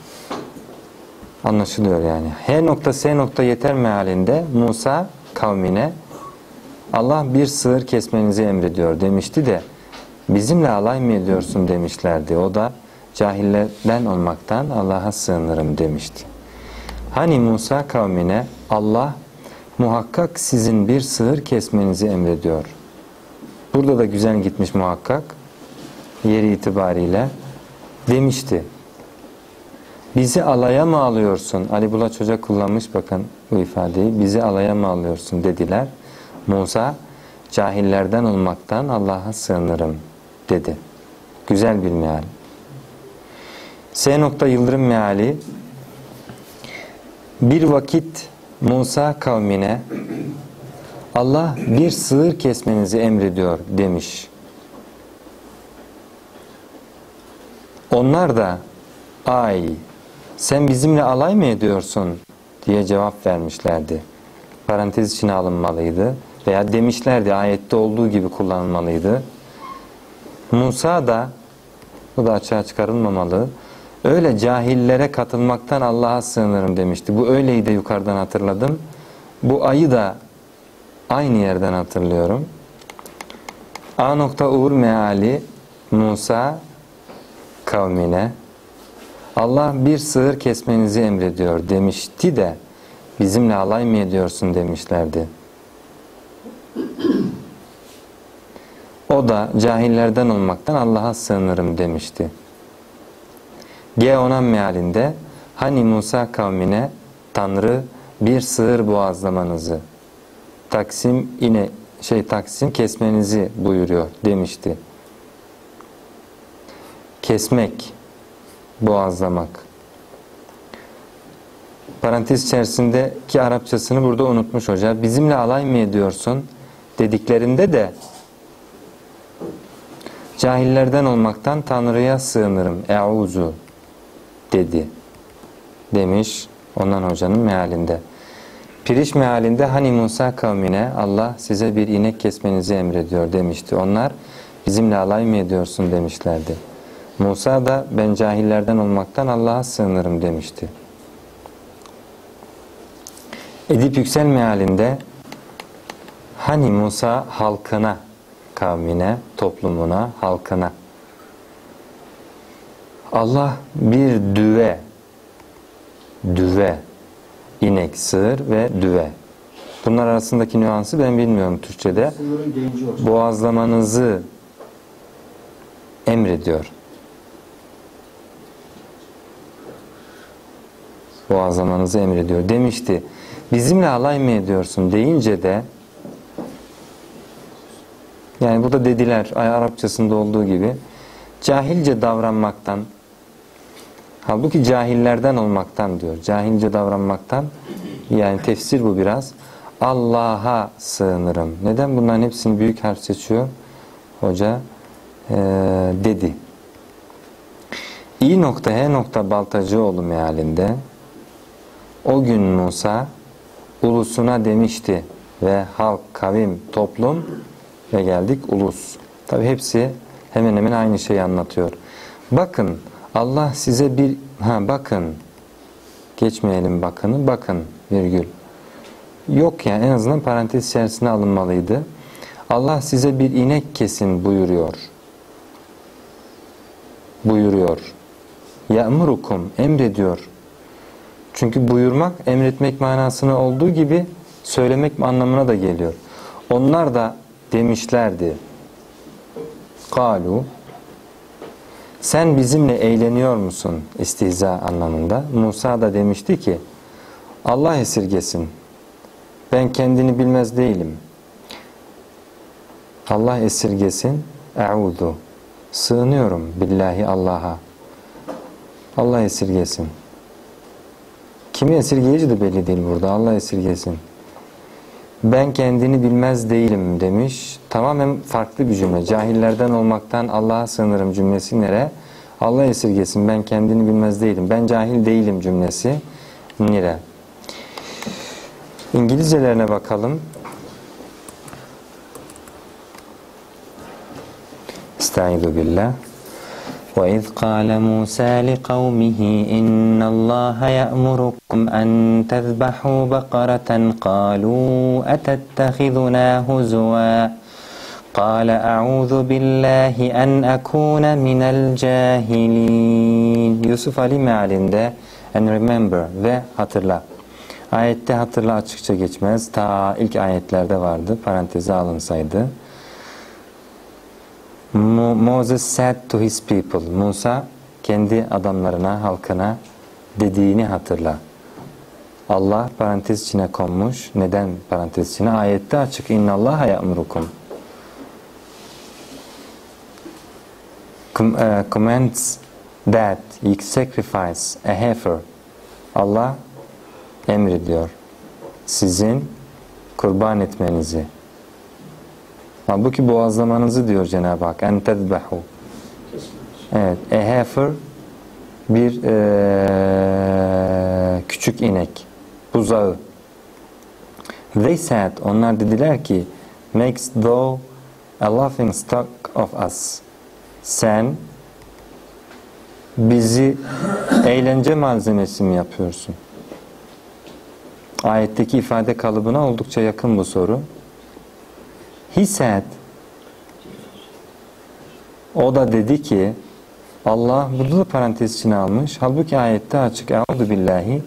Anlaşılıyor yani. H nokta S nokta yeter mealinde Musa kavmine Allah bir sığır kesmenizi emrediyor demişti de bizimle alay mı ediyorsun demişlerdi. O da cahillerden olmaktan Allah'a sığınırım demişti. Hani Musa kavmine Allah muhakkak sizin bir sığır kesmenizi emrediyor. Burada da güzel gitmiş muhakkak yeri itibariyle demişti. Bizi alaya mı alıyorsun? Ali Bulaç Hoca kullanmış bakın bu ifadeyi. Bizi alaya mı alıyorsun dediler. Musa cahillerden olmaktan Allah'a sığınırım dedi. Güzel bir meal. S. nokta Yıldırım meali bir vakit Musa kavmine Allah bir sığır kesmenizi emrediyor demiş. Onlar da ay sen bizimle alay mı ediyorsun diye cevap vermişlerdi. Parantez içine alınmalıydı veya demişlerdi ayette olduğu gibi kullanılmalıydı. Musa da bu da açığa çıkarılmamalı. Öyle cahillere katılmaktan Allah'a sığınırım demişti. Bu öyleydi yukarıdan hatırladım. Bu ayı da aynı yerden hatırlıyorum. A. nokta Uğur meali Musa kavmine Allah bir sığır kesmenizi emrediyor demişti de bizimle alay mı ediyorsun demişlerdi. O da cahillerden olmaktan Allah'a sığınırım demişti. G. Onan mealinde hani Musa kavmine Tanrı bir sığır boğazlamanızı taksim yine şey taksim kesmenizi buyuruyor demişti. Kesmek, boğazlamak. Parantez içerisindeki Arapçasını burada unutmuş hoca. Bizimle alay mı ediyorsun dediklerinde de cahillerden olmaktan Tanrı'ya sığınırım. Eûzu dedi. Demiş ondan hocanın mealinde. Piriş mealinde hani Musa kavmine Allah size bir inek kesmenizi emrediyor demişti. Onlar bizimle alay mı ediyorsun demişlerdi. Musa da ben cahillerden olmaktan Allah'a sığınırım demişti. Edip Yüksel mealinde hani Musa halkına, kavmine, toplumuna, halkına Allah bir düve, düve, inek, sığır ve düve. Bunlar arasındaki nüansı ben bilmiyorum Türkçe'de. Boğazlamanızı emrediyor. Boğazlamanızı emrediyor demişti. Bizimle alay mı ediyorsun deyince de yani bu da dediler Arapçasında olduğu gibi cahilce davranmaktan Halbuki cahillerden olmaktan diyor. Cahilce davranmaktan. Yani tefsir bu biraz. Allah'a sığınırım. Neden bunların hepsini büyük harf seçiyor? Hoca ee, dedi. İ nokta H nokta Baltacıoğlu mealinde o gün Musa ulusuna demişti ve halk, kavim, toplum ve geldik ulus. Tabi hepsi hemen hemen aynı şeyi anlatıyor. Bakın Allah size bir ha bakın geçmeyelim bakını bakın virgül. Yok yani en azından parantez içerisine alınmalıydı. Allah size bir inek kesin buyuruyor. Buyuruyor. Ya'murukum emrediyor. Çünkü buyurmak emretmek manasına olduğu gibi söylemek anlamına da geliyor. Onlar da demişlerdi. Kalu sen bizimle eğleniyor musun? istihza anlamında. Musa da demişti ki Allah esirgesin. Ben kendini bilmez değilim. Allah esirgesin. Eûzu. Sığınıyorum billahi Allah'a. Allah esirgesin. Kimi esirgeyici de belli değil burada. Allah esirgesin. Ben kendini bilmez değilim demiş. Tamamen farklı bir cümle. Cahillerden olmaktan Allah'a sığınırım cümlesi nere? Allah esirgesin. Ben kendini bilmez değilim. Ben cahil değilim cümlesi nere? İngilizcelerine bakalım. Estaizu billah. وإذ قال موسى لقومه إن الله يأمركم أن تذبحوا بقرة قالوا أتتخذنا هزوا قال أعوذ بالله أن أكون من الجاهلين. يوسف علي ما علمده and remember ve hatırla. Ayette hatırla açıkça geçmez. Ta ilk ayetlerde vardı. Paranteze alınsaydı. Moses said to his people. Musa kendi adamlarına, halkına dediğini hatırla. Allah parantez içine konmuş. Neden parantez içine? Ayette açık. İnna Allah ya'murukum. Uh, commands that you sacrifice a heifer. Allah emrediyor. Sizin kurban etmenizi. Halbuki boğazlamanızı diyor Cenab-ı Hak. En tezbehu. Evet. A heifer bir ee, küçük inek. Buzağı. They said, onlar dediler ki makes thou a laughing stock of us. Sen bizi eğlence malzemesi mi yapıyorsun? Ayetteki ifade kalıbına oldukça yakın bu soru. He said o da dedi ki Allah burada da parantez içine almış. Halbuki ayette açık. Euzu billahi.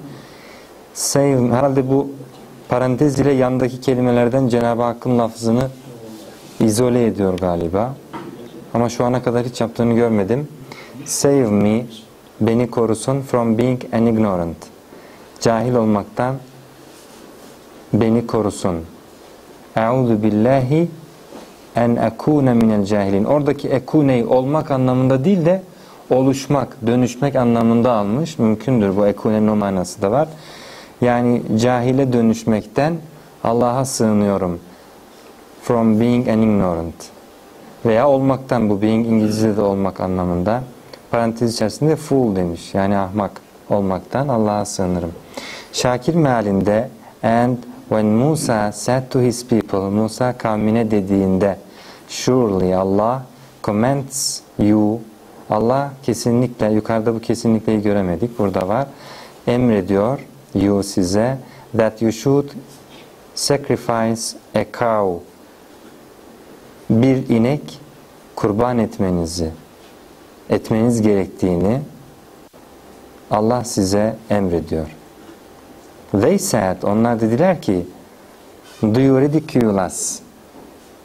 Save, herhalde bu parantez ile yandaki kelimelerden Cenab-ı Hakk'ın lafzını izole ediyor galiba. Ama şu ana kadar hiç yaptığını görmedim. Save me, beni korusun from being an ignorant. Cahil olmaktan beni korusun. Euzu billahi en ekune minel cahilin. Oradaki ekuneyi olmak anlamında değil de oluşmak, dönüşmek anlamında almış. Mümkündür bu ekunenin o manası da var. Yani cahile dönüşmekten Allah'a sığınıyorum. From being an ignorant. Veya olmaktan bu being İngilizce'de de olmak anlamında. Parantez içerisinde fool demiş. Yani ahmak olmaktan Allah'a sığınırım. Şakir mealinde and when Musa said to his people Musa kavmine dediğinde surely Allah commands you Allah kesinlikle yukarıda bu kesinlikleyi göremedik. Burada var. Emrediyor you size that you should sacrifice a cow bir inek kurban etmenizi etmeniz gerektiğini Allah size emrediyor. They said, onlar dediler ki Do you ridicule us?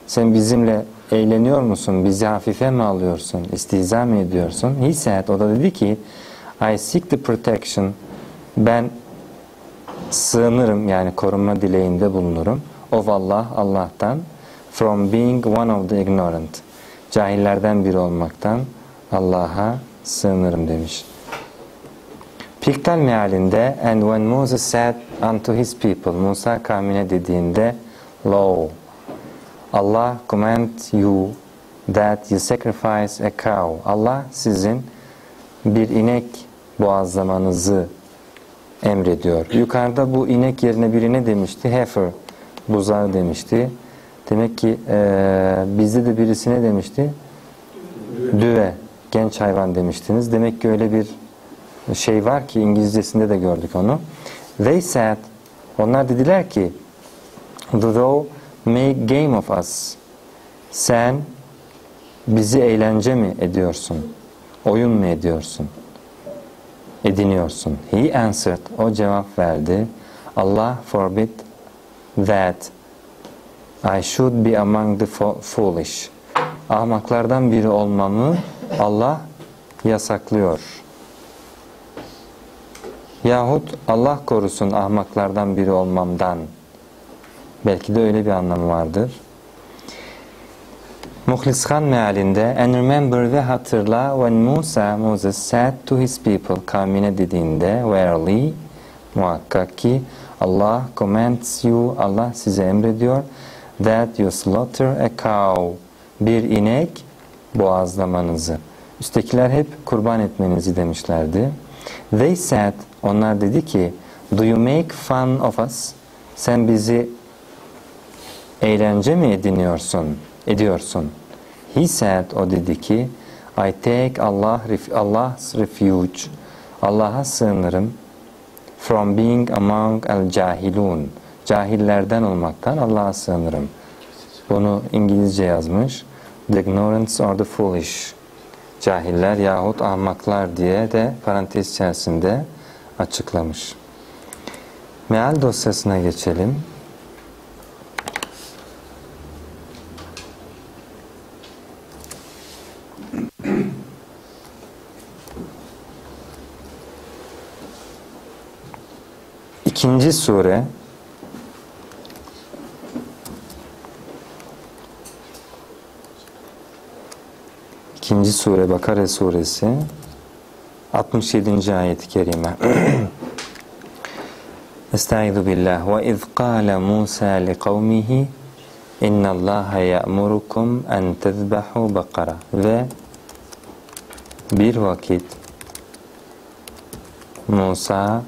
Sen bizimle eğleniyor musun? Bizi hafife mi alıyorsun? İstihza mı ediyorsun? He said, o da dedi ki I seek the protection. Ben sığınırım yani korunma dileğinde bulunurum. Of Allah, Allah'tan. From being one of the ignorant. Cahillerden biri olmaktan Allah'a sığınırım demiş. Piktal mealinde and when Moses said unto his people Musa kavmine dediğinde Lo Allah command you that you sacrifice a cow. Allah sizin bir inek boğazlamanızı emrediyor. Yukarıda bu inek yerine biri ne demişti? Heifer, buzağı demişti. Demek ki eee, bizde de birisi ne demişti? Düve, genç hayvan demiştiniz. Demek ki öyle bir şey var ki İngilizcesinde de gördük onu. They said, onlar dediler ki, thou make game of us. Sen bizi eğlence mi ediyorsun? Oyun mu ediyorsun? Ediniyorsun. He answered, o cevap verdi. Allah forbid that I should be among the fo- foolish. Ahmaklardan biri olmamı Allah yasaklıyor. Yahut Allah korusun ahmaklardan biri olmamdan. Belki de öyle bir anlamı vardır. Muhlis Khan mealinde and remember ve hatırla when Musa Moses said to his people kavmine dediğinde verily muhakkak ki Allah commands you Allah size emrediyor that you slaughter a cow bir inek boğazlamanızı. Üsttekiler hep kurban etmenizi demişlerdi. They said onlar dedi ki do you make fun of us? Sen bizi eğlence mi ediniyorsun? Ediyorsun. He said, o dedi ki, I take Allah, Allah's refuge. Allah'a sığınırım. From being among el cahilun. Cahillerden olmaktan Allah'a sığınırım. Bunu İngilizce yazmış. The ignorance or the foolish. Cahiller yahut ahmaklar diye de parantez içerisinde açıklamış. Meal dosyasına geçelim. İkinci sure İkinci sure Bakara suresi 67. ayet-i kerime. Estaizu billah. Ve iz qala Musa li kavmihi inna Allaha ya'murukum en tezbahu bakara ve bir vakit Musa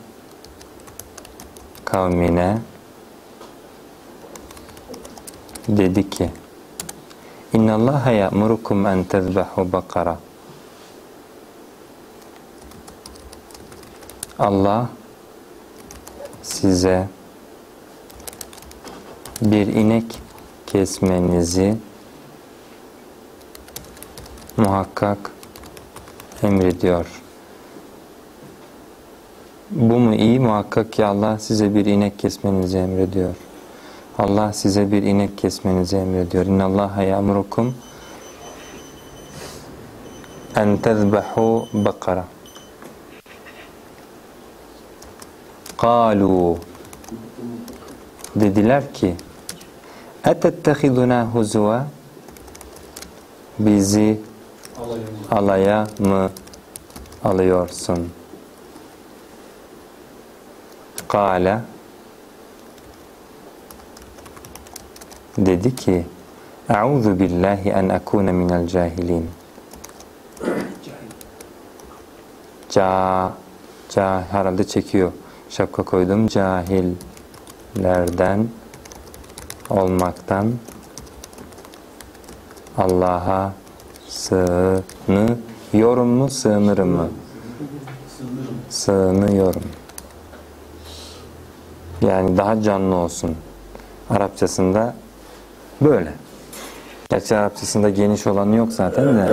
kavmine dedi ki İnna Allaha ya'murukum en tezbahu bakara Allah size bir inek kesmenizi muhakkak emrediyor. Bu mu iyi? Muhakkak ki Allah size bir inek kesmenizi emrediyor. Allah size bir inek kesmenizi emrediyor. İnna Allah ya'murukum en tezbahu bakara. Kalu dediler ki etettehiduna huzua bizi alaya mı alıyorsun? Kale dedi ki Euzu billahi en akune minel cahilin. Ca, ca herhalde çekiyor. Şapka koydum. Cahillerden olmaktan Allah'a sığınıyorum mu, sığınırım mı? Sığınıyorum. Yani daha canlı olsun. Arapçasında böyle. Gerçi Arapçasında geniş olanı yok zaten de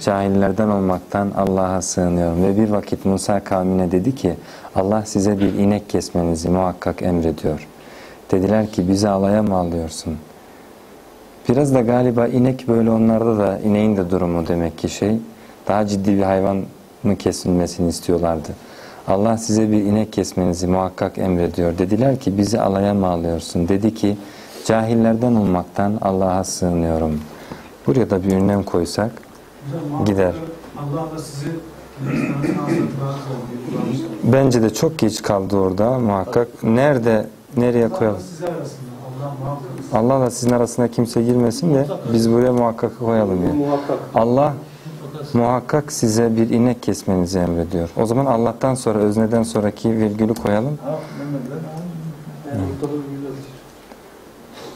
cahillerden olmaktan Allah'a sığınıyorum. Ve bir vakit Musa kavmine dedi ki Allah size bir inek kesmenizi muhakkak emrediyor. Dediler ki bizi alaya mı alıyorsun? Biraz da galiba inek böyle onlarda da ineğin de durumu demek ki şey. Daha ciddi bir hayvan mı kesilmesini istiyorlardı. Allah size bir inek kesmenizi muhakkak emrediyor. Dediler ki bizi alaya mı alıyorsun? Dedi ki cahillerden olmaktan Allah'a sığınıyorum. Buraya da bir ünlem koysak Hocam, Gider. Allah da sizi Bence de çok geç kaldı orada muhakkak. Nerede, nereye koyalım? Allah'la sizin arasında kimse girmesin de biz buraya muhakkak koyalım yani. Allah muhakkak size bir inek kesmenizi emrediyor. O zaman Allah'tan sonra, özneden sonraki virgülü koyalım.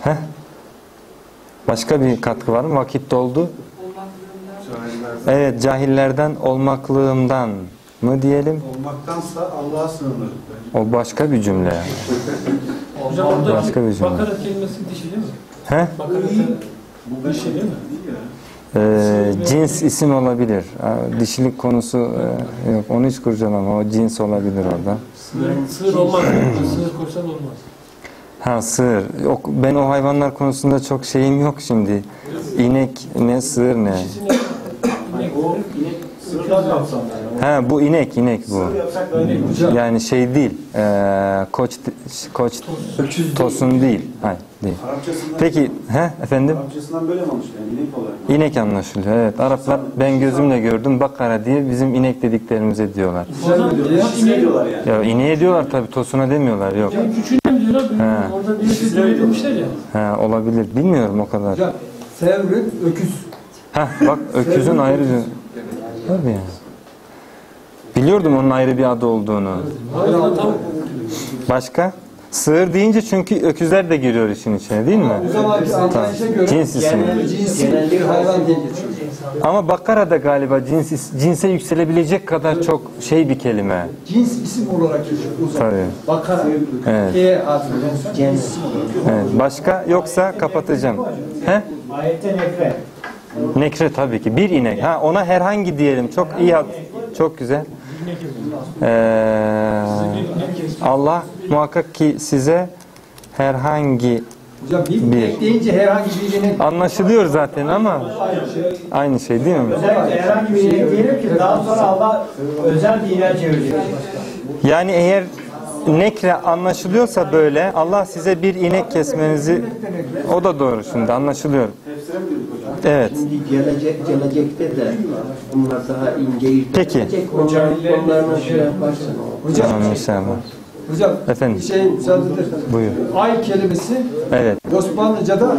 Heh. Başka bir katkı var mı? Vakit doldu. Evet, cahillerden olmaklığımdan mı diyelim? Olmaktansa Allah'a sığınır. O başka bir cümle. yani. Hocam burada Başka bir cümle. Bakara kelimesi dişi değil mi? He? Bakara bu dişi değil mi? Ee, cins isim olabilir. Dişilik konusu e, yok. Onu hiç kurcalama. O cins olabilir orada. Sığır, sığır olmaz. Sığır koysan olmaz. Ha sığır. Yok, ben o hayvanlar konusunda çok şeyim yok şimdi. İnek ne, sığır ne? İnek. O sığırdan kapsamlı. Ha bu inek, inek bu. Yani şey değil. E, koç koç tosun değil. Hayır, değil. Peki, he efendim? Arapçasından böyle mi anlaşılıyor? Yani inek olarak. İnek anlaşılıyor. Evet. Araplar ben gözümle gördüm. Bakara diye bizim inek dediklerimize diyorlar. O zaman diyorlar yani? Ya ineğe diyorlar tabii. Tosuna demiyorlar. Yok. He. Orada birisi dövüyor demişler ya. Ha, olabilir. Bilmiyorum o kadar. Hocam öküz. Heh, bak öküzün ayrı bir... Tabii ya. Biliyordum onun ayrı bir adı olduğunu. Tam Başka? Sığır deyince çünkü öküzler de giriyor işin içine değil mi? O anlayışa göre Cins ismi. cinsi bir hayvan diye geçiyor. Ama Bakara da galiba cins, cinse yükselebilecek kadar çok şey bir kelime. Cins isim olarak geçiyor o zaman. Tabii. Bakara. Evet. K harfiyle cins isim olarak. evet. Başka yoksa kapatacağım. He? Ayette nekre. Nekre tabii ki. Bir inek. Ha ona herhangi diyelim. Çok iyi. Çok güzel. Ee, Allah muhakkak ki size herhangi Hocam bir Bir. deyince herhangi bir inek anlaşılıyor zaten ama aynı şey değil mi? Özellikle herhangi bir inek diyelim ki daha sonra Allah özel bir ineğe çevirecek. Yani eğer nekre anlaşılıyorsa böyle Allah size bir inek kesmenizi o da doğru şimdi anlaşılıyor. Hocam? Evet. Şimdi gelecek, gelecekte de bunlar daha ince Peki. irdelecek. Onlar, onlarla şey yaparsın. Hocam, Tamam inşallah. Hocam Efendim? bir şey müsaade ederseniz. Buyur. Ay kelimesi Evet. Osmanlıca'da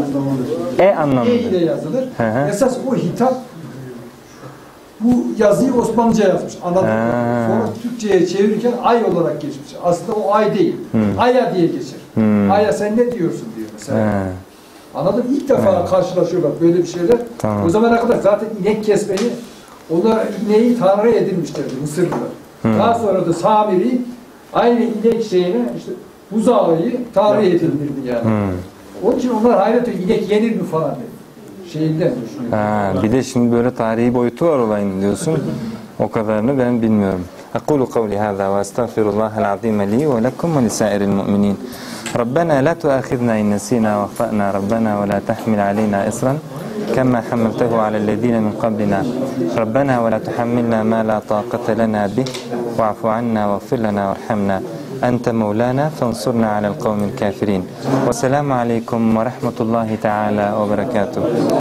E E anlamında. ile yazılır. Hı hı. Esas o hitap bu yazıyı Osmanlıca yazmış. Ha. Sonra Türkçe'ye çevirirken ay olarak geçmiş. Aslında o ay değil. Aya diye geçer. Hmm. Aya sen ne diyorsun diyor mesela. He. Anladın mı? İlk defa karşılaşıyorlar böyle bir şeyler. Tamam. O zamana kadar zaten inek kesmeyi onlar ineği tanrı edinmişlerdi Mısırlılar. Daha sonra da Samiri aynı inek şeyine işte buzağıyı tanrı edindirdi yani. Hmm. Onun için onlar hayret ediyor. İnek yenir mi falan dedi. Şeyinden düşünüyor. Ha, bir de şimdi böyle tarihi boyutu var olayın diyorsun. O kadarını ben bilmiyorum. أقول قولي هذا وأستغفر الله العظيم لي ولكم ولسائر المؤمنين ربنا لا تؤاخذنا إن نسينا واخطأنا ربنا ولا تحمل علينا إصرا كما حملته على الذين من قبلنا. ربنا ولا تحملنا ما لا طاقة لنا به. واعف عنا واغفر لنا وارحمنا. أنت مولانا فانصرنا على القوم الكافرين. والسلام عليكم ورحمة الله تعالى وبركاته.